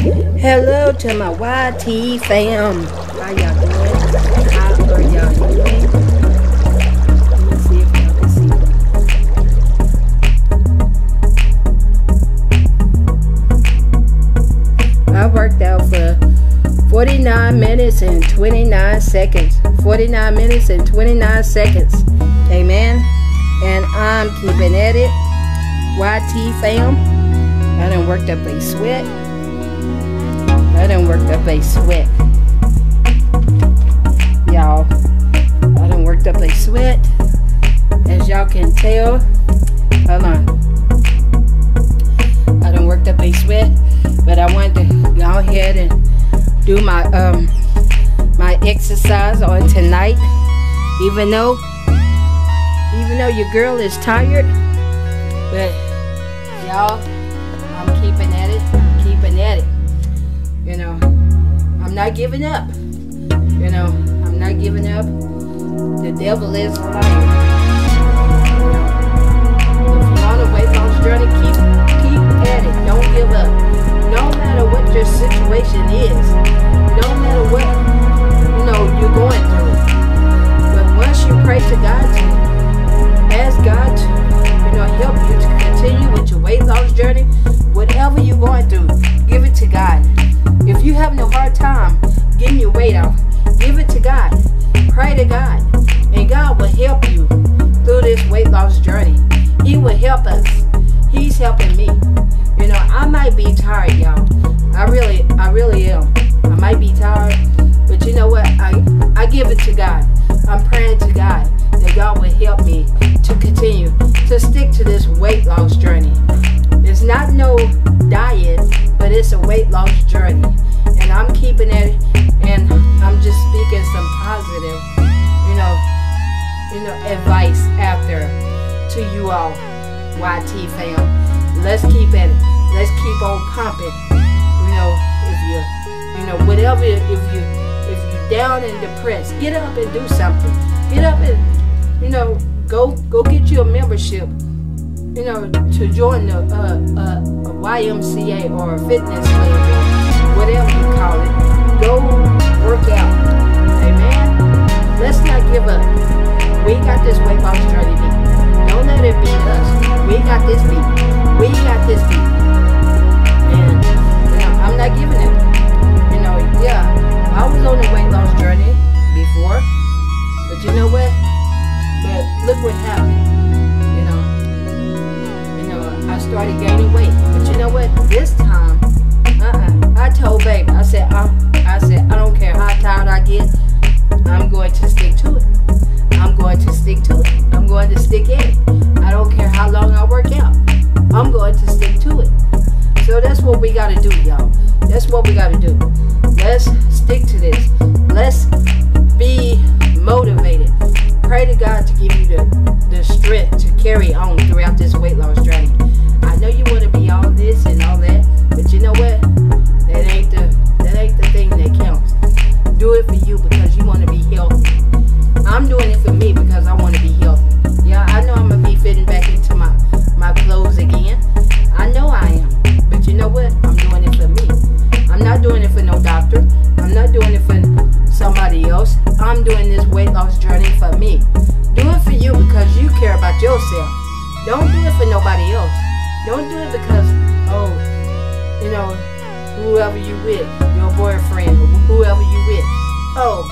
Hello to my YT fam. How y'all doing? How are y'all doing? I worked out for 49 minutes and 29 seconds. 49 minutes and 29 seconds. Amen. And I'm keeping at it. YT fam. I done worked up a sweat. I done worked up a sweat. Y'all. I done worked up a sweat. As y'all can tell. Hold on. I done worked up a sweat. But I wanted to go ahead and do my um my exercise on tonight. Even though even though your girl is tired. But y'all, I'm keeping it. I'm not giving up. You know, I'm not giving up. The devil is a liar. If you're on a weight loss journey, keep keep at it. Don't give to stick to this weight loss journey. It's not no diet, but it's a weight loss journey. And I'm keeping it and I'm just speaking some positive, you know, you know, advice after to you all, YT fam. Let's keep at it. Let's keep on pumping. You know, if you you know, whatever if you if you down and depressed, get up and do something. Get up and you know, go go get you a membership. You know, to join the uh, uh, a YMCA or a fitness club whatever you call it. Go work out. Amen. Let's not give up. We got this weight loss journey. Don't let it beat us. We got this beat. We got this beat. And you know, I'm not giving it. You know, yeah, I was on the weight loss journey before, but you know what? But look what happened. You know, you know, I started gaining weight. But you know what? This time, uh-uh. I told baby, I said, I, I said, I don't care how tired I get, I'm going to stick to it. I'm going to stick to it. I'm going to stick in it. I don't care how long I work out. I'm going to stick to it. So that's what we got to do, y'all. That's what we got to do. Let's stick to this.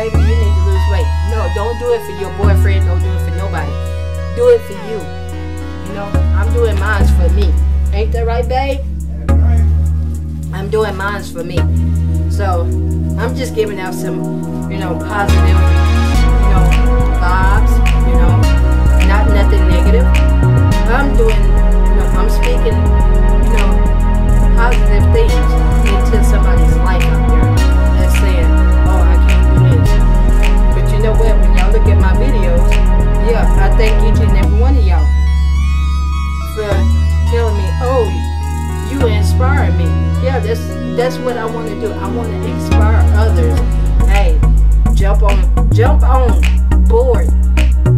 Baby, you need to lose weight. No, don't do it for your boyfriend. Don't do it for nobody. Do it for you. You know, I'm doing mine for me. Ain't that right, babe? I'm doing mine for me. So I'm just giving out some, you know, positive, you know, vibes, you know, not nothing negative. I'm doing, you know, I'm speaking, you know, positive things into somebody's life out there you know what, when y'all look at my videos, yeah, I thank each and every one of y'all for telling me, oh, you inspired me. Yeah, that's that's what I want to do. I want to inspire others. Hey, jump on, jump on board.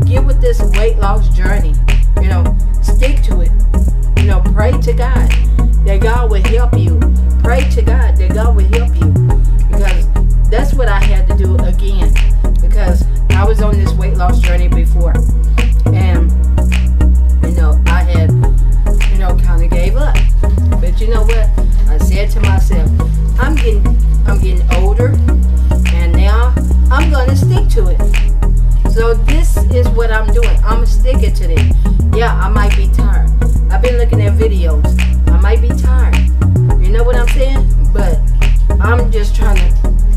Get with this weight loss journey. You know, stick to it. You know, pray to God that God will help you. Pray to God that God will help you because that's what I had to do again was on this weight loss journey before. And, you know, I had, you know, kind of gave up. But you know what? I said to myself, I'm getting, I'm getting older. And now I'm going to stick to it. So this is what I'm doing. I'm sticking to this. Yeah, I might be tired. I've been looking at videos. I might be tired. You know what I'm saying? But I'm just trying to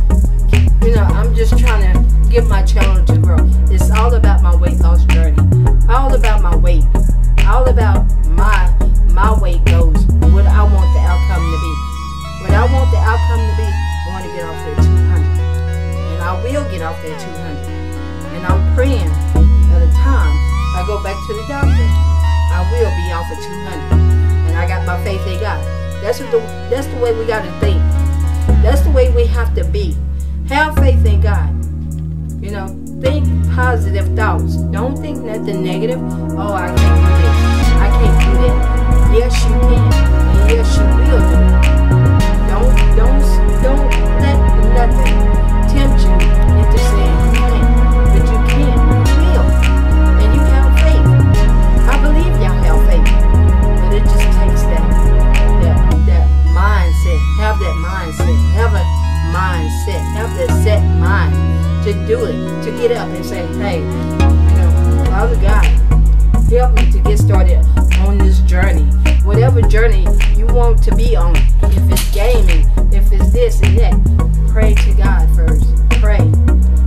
pray to God first. Pray.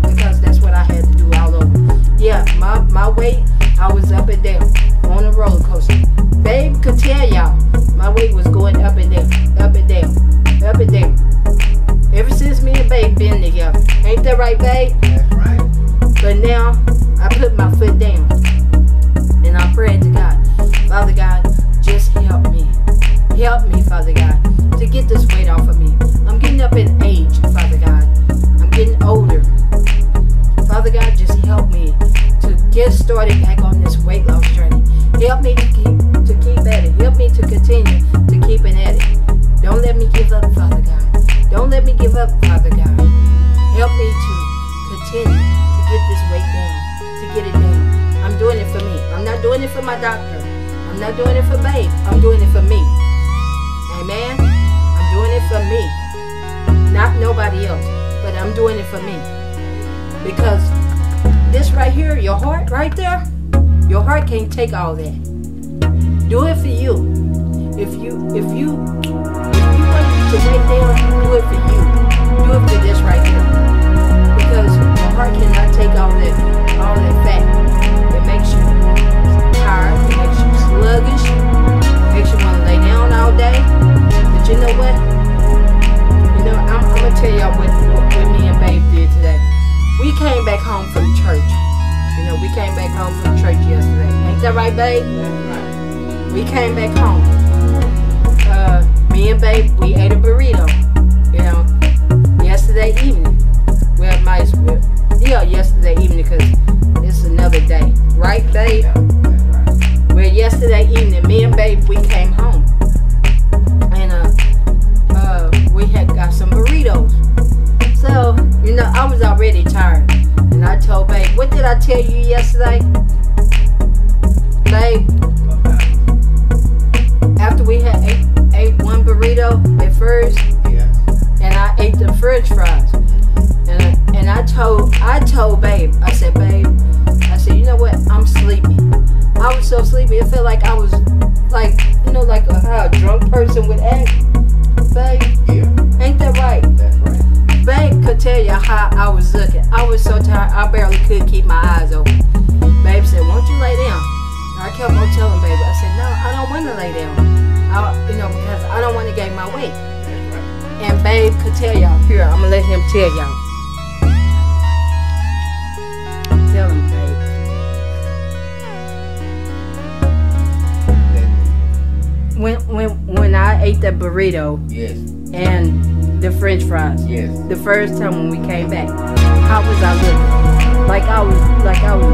Because that's what I had to do all over. Yeah, my, my weight, I was up and down on a roller coaster. Babe could tell y'all my weight was going up and down, up and down, up and down. Ever since me and Babe been together. Ain't that right, Babe? That's right. But now I put my foot down and I prayed to God, Father God, just help me. Help me, Father God, to get this weight off of me. I'm getting up in age, Father God. I'm getting older. Father God, just help me to get started back on this weight for me. Because this right here, your heart right there, your heart can't take all that. Do it for you. If you if you if you want to weigh down, Babe? We came back home. Uh, me and Babe, we ate a burrito. You know, yesterday evening. Well, my yeah, yesterday evening because it's another day, right, Babe? Right. Well, yesterday evening, me and Babe, we came home, and uh, uh, we had got some burritos. So, you know, I was already tired, and I told Babe, "What did I tell you yesterday, Babe?" After we had ate, ate one burrito at first, Yes. and I ate the French fries, and I, and I told I told Babe, I said, Babe, I said, you know what? I'm sleepy. I was so sleepy. It felt like I was like you know like a, how a drunk person would act. Babe, Yeah. ain't that right? That's right. Babe could tell you how I was looking. I was so tired, I barely could keep my eyes open. Babe said, won't you lay down? I kept on telling baby, I said, no, I don't want to lay down. I, you know, because I don't want to gain my weight. And babe could tell y'all. Here, I'm gonna let him tell y'all. Tell him, babe. When when when I ate the burrito yes. and the French fries, Yes. the first time when we came back, how was I looking? Like I was like I was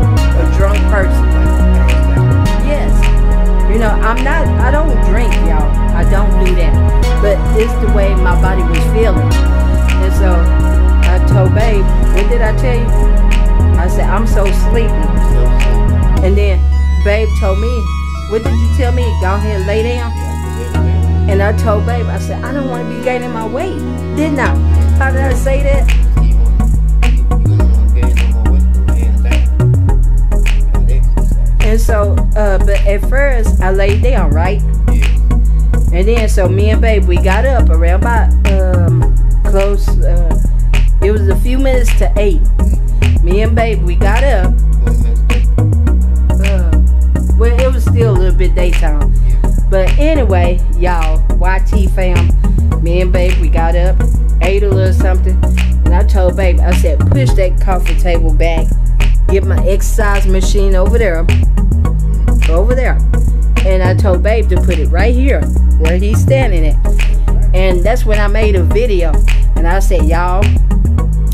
I'm so sleepy. And then Babe told me, what did you tell me? Go ahead lay down. And I told Babe, I said, I don't want to be gaining my weight. Didn't I? How did I say that? And And so, uh, but at first I laid down, right? And then so me and babe we got up around about um close uh it was a few minutes to eight. Me and babe we got up. Uh, well it was still a little bit daytime. But anyway, y'all, YT fam, me and babe we got up, ate a little something, and I told babe, I said, push that coffee table back, get my exercise machine over there. Over there. And I told babe to put it right here where he's standing at. And that's when I made a video. And I said, y'all,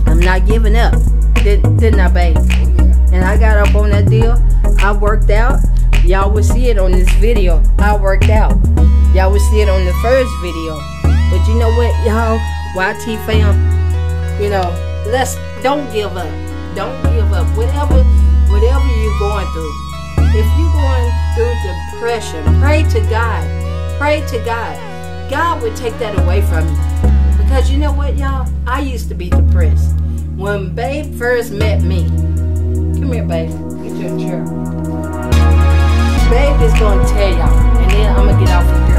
I'm not giving up. Did, didn't I, babe? And I got up on that deal. I worked out. Y'all will see it on this video. I worked out. Y'all will see it on the first video. But you know what, y'all? YT fam, you know, let's don't give up. Don't give up. Whatever whatever you're going through. If you're going through depression, pray to God. Pray to God. God would take that away from you. Because you know what, y'all? I used to be depressed. When Babe first met me, come here, babe. Get your chair. Babe is gonna tell y'all, and then I'm gonna get off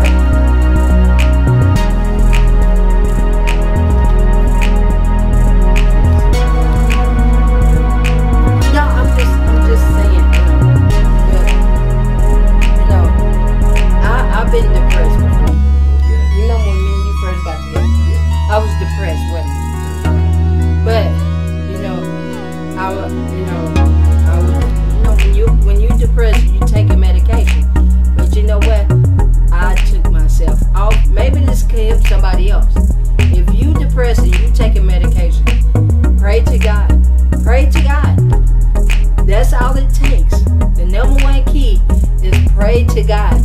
all it takes. The number one key is pray to God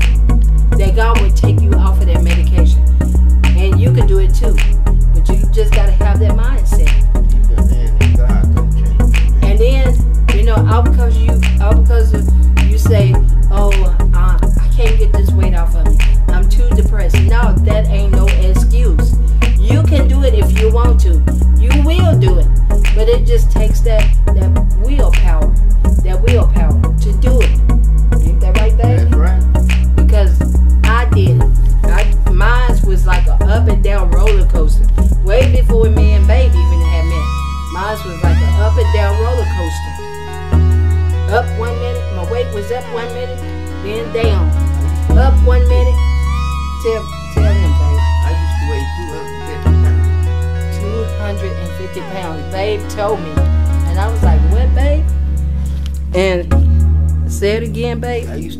that God would take you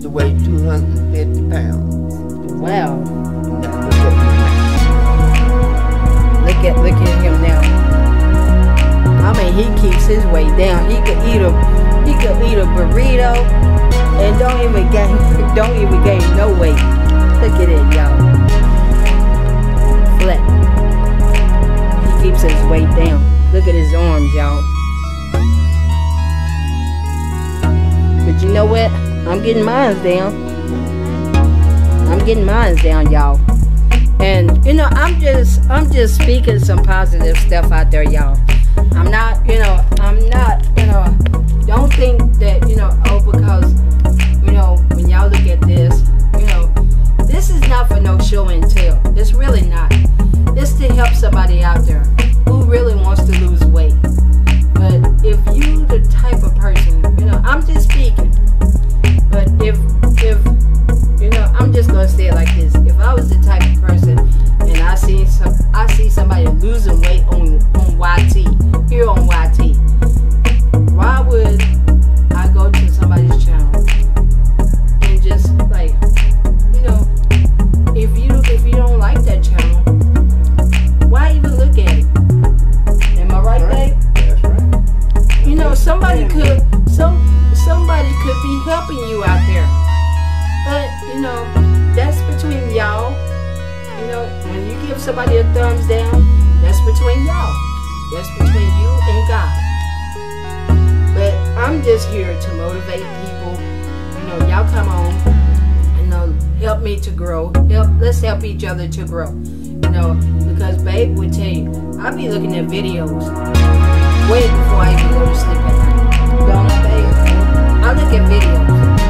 to weigh 250 pounds. Wow. Look at. Look at look at him now. I mean, he keeps his weight down. He could eat a he could eat a burrito and don't even gain don't even gain no weight. Look at it, y'all. Flat. He keeps his weight down. Look at his arms, y'all. But you know what? I'm getting mine down. I'm getting mine down, y'all. And you know, I'm just I'm just speaking some positive stuff out there, y'all. I'm not, you know, I'm not, you know, don't think that, you know, oh because, you know, when y'all look at this, you know, this is not for no show and tell. It's really not. It's to help somebody out there each other to grow. You know, because babe would tell you, I be looking at videos way before I even go to sleep at night. Don't babe? I look at videos.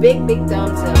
Big, big thumbs up.